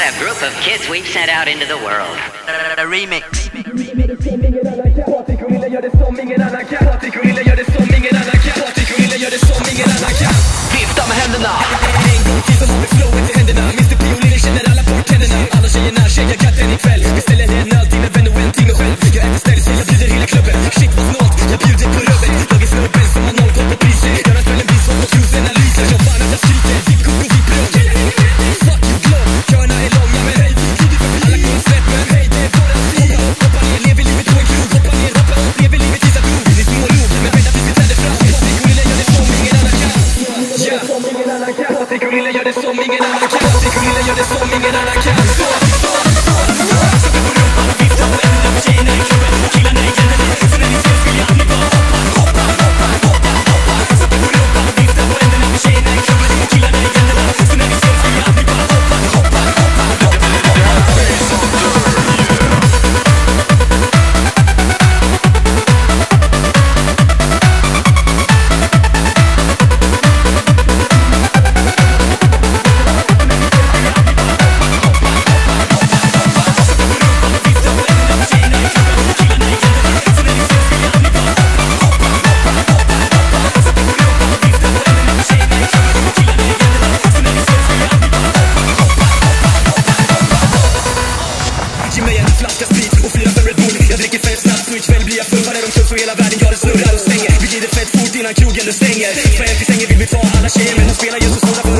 What a group of kids we've sent out into the world. A remix. Vifta med händerna. Flowet i händerna. Mr känner alla. Alla tjejer katten ikväll. Mil millones dricker fett snabbt, snyggt kväll blir jag full? Vad är de köps och hela världen, ja det snurrar och stänger. Vi glider fett fort innan krogen du stänger. För till sängen vill vi ta alla tjejer men de spelar just och snurrar